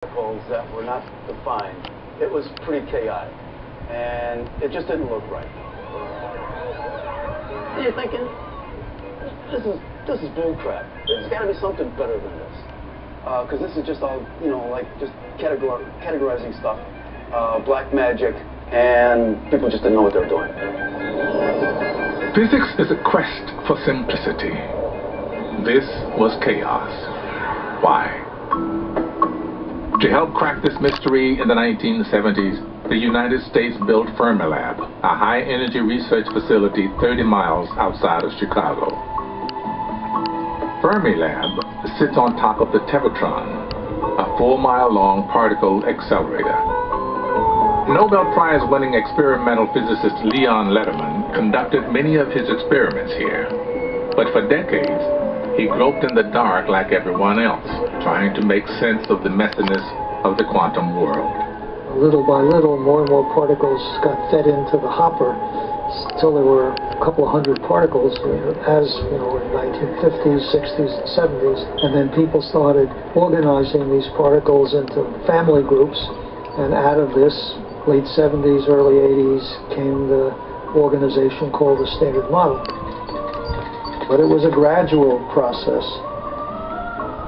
particles that were not defined, it was pretty chaotic. And it just didn't look right. And you're thinking, this is, this is bull crap. There's got to be something better than this. Because this is just all, you know, like just categor categorizing stuff, uh, black magic, and people just didn't know what they were doing. Physics is a quest for simplicity. This was chaos. Why? To help crack this mystery in the 1970s, the United States built Fermilab, a high-energy research facility 30 miles outside of Chicago. Fermilab sits on top of the Tevatron, a four-mile-long particle accelerator. Nobel Prize-winning experimental physicist Leon Lederman conducted many of his experiments here. But for decades, he groped in the dark like everyone else, trying to make sense of the messiness of the quantum world. Little by little, more and more particles got fed into the hopper until there were a couple hundred particles as, you know, in 1950s, 60s, and 70s. And then people started organizing these particles into family groups. And out of this, late 70s, early 80s, came the organization called the Standard Model. But it was a gradual process.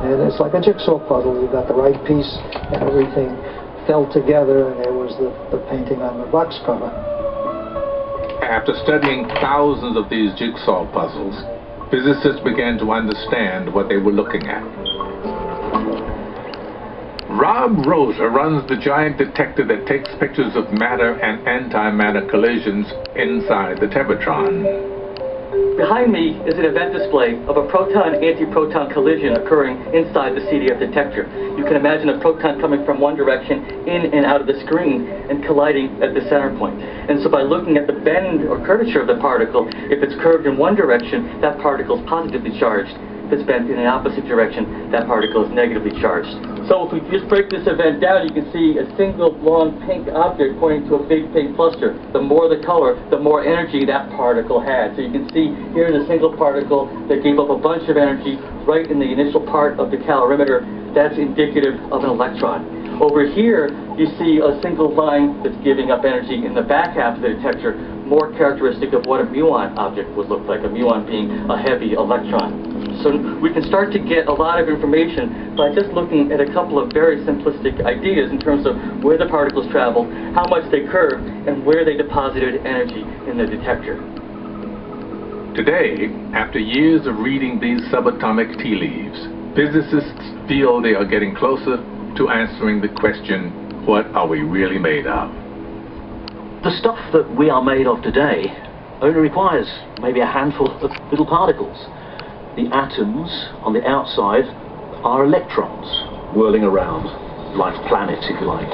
And it's like a jigsaw puzzle. You got the right piece and everything fell together and there was the, the painting on the box cover. After studying thousands of these jigsaw puzzles, physicists began to understand what they were looking at. Rob Roser runs the giant detector that takes pictures of matter and antimatter collisions inside the Tevatron. Behind me is an event display of a proton-antiproton collision occurring inside the CDF detector. You can imagine a proton coming from one direction in and out of the screen and colliding at the center point. And so by looking at the bend or curvature of the particle, if it's curved in one direction, that particle is positively charged If it's bent in an opposite direction, that particle is negatively charged. So if we just break this event down, you can see a single long pink object pointing to a big pink cluster. The more the color, the more energy that particle had. So you can see here in a single particle that gave up a bunch of energy right in the initial part of the calorimeter, that's indicative of an electron. Over here, you see a single line that's giving up energy in the back half of the detector, more characteristic of what a muon object would look like, a muon being a heavy electron. So we can start to get a lot of information by just looking at a couple of very simplistic ideas in terms of where the particles travel, how much they curved, and where they deposited energy in the detector. Today, after years of reading these subatomic tea leaves, physicists feel they are getting closer to answering the question, what are we really made of? The stuff that we are made of today only requires maybe a handful of little particles. The atoms on the outside are electrons whirling around, like planets, if you like.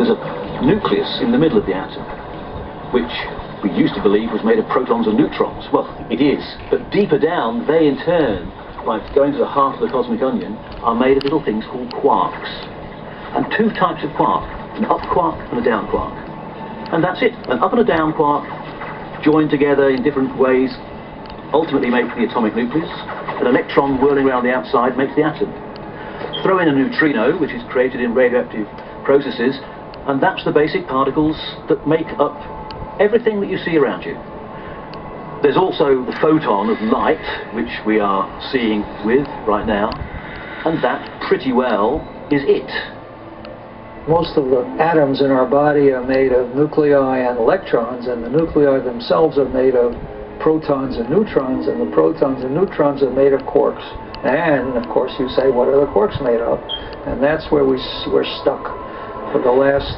There's a nucleus in the middle of the atom, which we used to believe was made of protons and neutrons. Well, it is, but deeper down, they in turn, by going to the heart of the cosmic onion, are made of little things called quarks. And two types of quark, an up quark and a down quark. And that's it, an up and a down quark joined together in different ways ultimately make the atomic nucleus. An electron whirling around the outside makes the atom. Throw in a neutrino, which is created in radioactive processes, and that's the basic particles that make up everything that you see around you. There's also the photon of light, which we are seeing with right now, and that pretty well is it. Most of the atoms in our body are made of nuclei and electrons, and the nuclei themselves are made of protons and neutrons, and the protons and neutrons are made of quarks. And, of course, you say, what are the quarks made of? And that's where we, we're stuck. For the last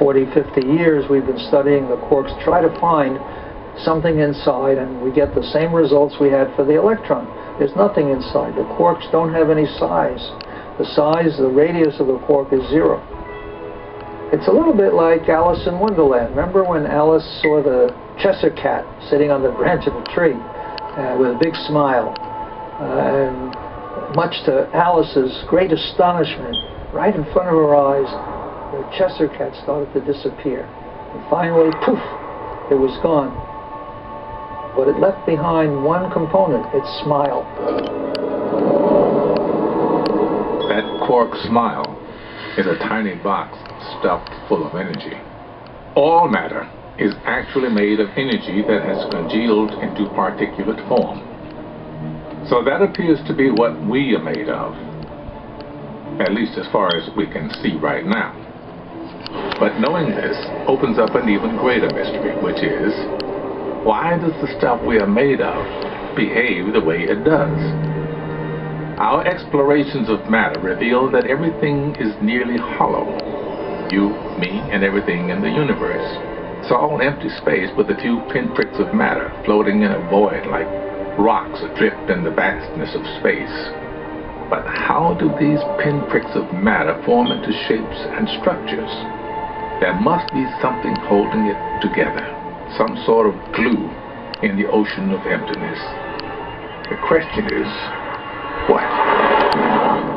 40, 50 years, we've been studying the quarks, try to find something inside, and we get the same results we had for the electron. There's nothing inside. The quarks don't have any size. The size, the radius of the quark is zero. It's a little bit like Alice in Wonderland. Remember when Alice saw the Cheshire cat sitting on the branch of a tree uh, with a big smile? Uh, and much to Alice's great astonishment, right in front of her eyes, the Cheshire cat started to disappear. And finally, poof, it was gone. But it left behind one component, its smile. That quark smile is a tiny box stuffed full of energy. All matter is actually made of energy that has congealed into particulate form. So that appears to be what we are made of, at least as far as we can see right now. But knowing this opens up an even greater mystery, which is, why does the stuff we are made of behave the way it does? Our explorations of matter reveal that everything is nearly hollow. You, me, and everything in the universe. It's all empty space with a few pinpricks of matter floating in a void like rocks adrift in the vastness of space. But how do these pinpricks of matter form into shapes and structures? There must be something holding it together, some sort of glue in the ocean of emptiness. The question is, what?